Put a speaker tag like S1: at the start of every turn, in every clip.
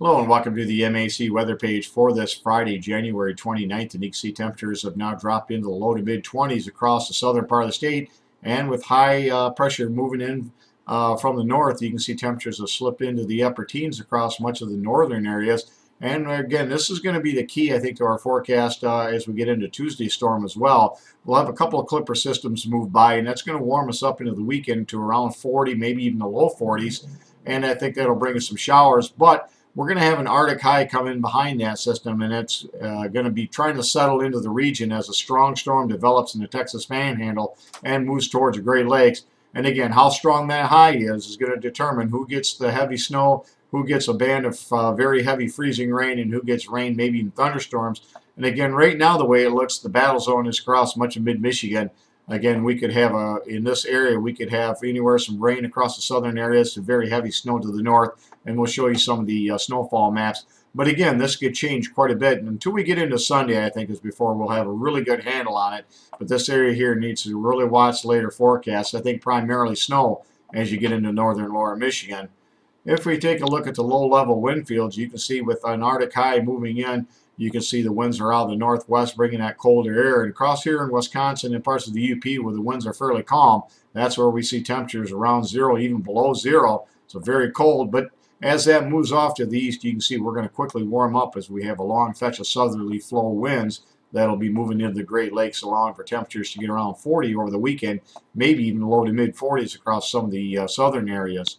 S1: Hello and welcome to the MAC weather page for this Friday, January 29th. And you can see temperatures have now dropped into the low to mid 20s across the southern part of the state. And with high uh, pressure moving in uh, from the north, you can see temperatures have slipped into the upper teens across much of the northern areas. And again, this is going to be the key, I think, to our forecast uh, as we get into Tuesday's storm as well. We'll have a couple of clipper systems move by, and that's going to warm us up into the weekend to around 40, maybe even the low 40s. And I think that'll bring us some showers. But we're going to have an Arctic high come in behind that system, and it's uh, going to be trying to settle into the region as a strong storm develops in the Texas Panhandle and moves towards the Great Lakes. And again, how strong that high is is going to determine who gets the heavy snow, who gets a band of uh, very heavy freezing rain, and who gets rain, maybe even thunderstorms. And again, right now, the way it looks, the battle zone is across much of mid-Michigan. Again, we could have a in this area we could have anywhere some rain across the southern areas to very heavy snow to the north, and we'll show you some of the uh, snowfall maps. But again, this could change quite a bit. And until we get into Sunday, I think is before we'll have a really good handle on it. But this area here needs to really watch later forecasts. I think primarily snow as you get into northern lower Michigan. If we take a look at the low-level wind fields, you can see with an Arctic high moving in, you can see the winds are out of the northwest bringing that colder air. And across here in Wisconsin and parts of the UP where the winds are fairly calm, that's where we see temperatures around zero, even below zero. So very cold. But as that moves off to the east, you can see we're going to quickly warm up as we have a long fetch of southerly flow winds that'll be moving into the Great Lakes along for temperatures to get around 40 over the weekend, maybe even low to mid 40s across some of the uh, southern areas.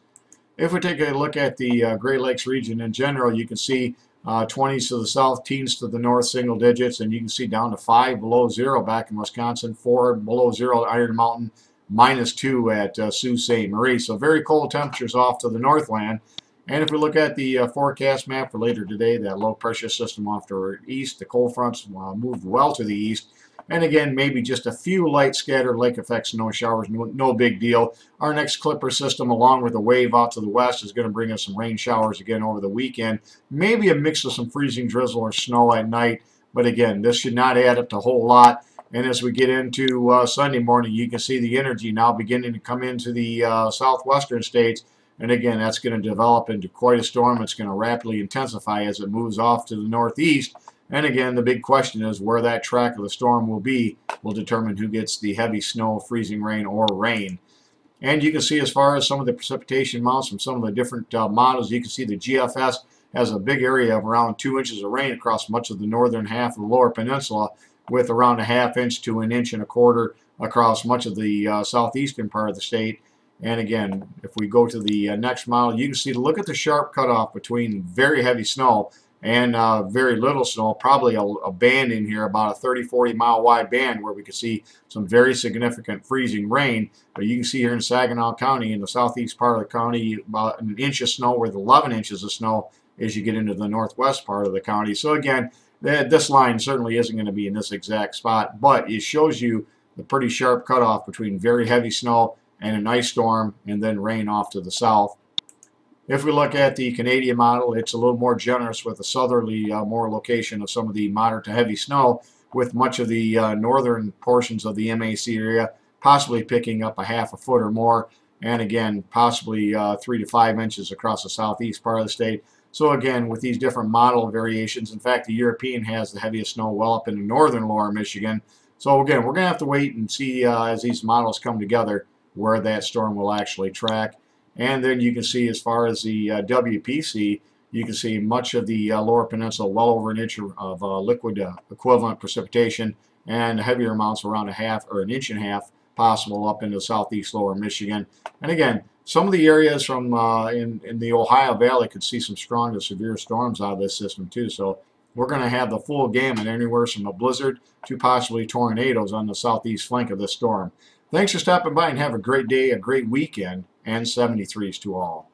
S1: If we take a look at the uh, Great Lakes region in general, you can see uh, 20s to the south, teens to the north, single digits, and you can see down to 5 below zero back in Wisconsin, 4 below zero at Iron Mountain, minus 2 at uh, Sault Ste. Marie. So very cold temperatures off to the northland. And if we look at the uh, forecast map for later today, that low pressure system off to the east, the cold fronts uh, moved well to the east. And again, maybe just a few light scattered lake effect snow showers, no, no, big deal. Our next clipper system, along with a wave out to the west, is going to bring us some rain showers again over the weekend. Maybe a mix of some freezing drizzle or snow at night. But again, this should not add up to a whole lot. And as we get into uh, Sunday morning, you can see the energy now beginning to come into the uh, southwestern states and again, that's going to develop into quite a storm. It's going to rapidly intensify as it moves off to the northeast. And again, the big question is where that track of the storm will be will determine who gets the heavy snow, freezing rain, or rain. And you can see as far as some of the precipitation amounts from some of the different uh, models, you can see the GFS has a big area of around two inches of rain across much of the northern half of the lower peninsula with around a half inch to an inch and a quarter across much of the uh, southeastern part of the state. And again, if we go to the uh, next model, you can see, look at the sharp cutoff between very heavy snow and uh, very little snow, probably a, a, band in here, about a 30, 40 mile wide band where we could see some very significant freezing rain. But you can see here in Saginaw County, in the southeast part of the county, about an inch of snow with 11 inches of snow as you get into the northwest part of the county. So again, this line certainly isn't going to be in this exact spot, but it shows you the pretty sharp cutoff between very heavy snow and an ice storm and then rain off to the south. If we look at the Canadian model, it's a little more generous with a southerly uh, more location of some of the moderate to heavy snow with much of the uh, northern portions of the MAC area possibly picking up a half a foot or more and again possibly uh, three to five inches across the southeast part of the state. So again with these different model variations, in fact the European has the heaviest snow well up in the northern lower Michigan. So again we're going to have to wait and see uh, as these models come together where that storm will actually track. And then you can see as far as the uh, WPC, you can see much of the uh, lower peninsula, well over an inch of uh, liquid uh, equivalent precipitation, and heavier amounts around a half or an inch and a half possible up into southeast lower Michigan. And again, some of the areas from uh, in, in the Ohio Valley could see some strong to severe storms out of this system too. So we're going to have the full gamut anywhere from a blizzard to possibly tornadoes on the southeast flank of this storm. Thanks for stopping by and have a great day, a great weekend, and 73s to all.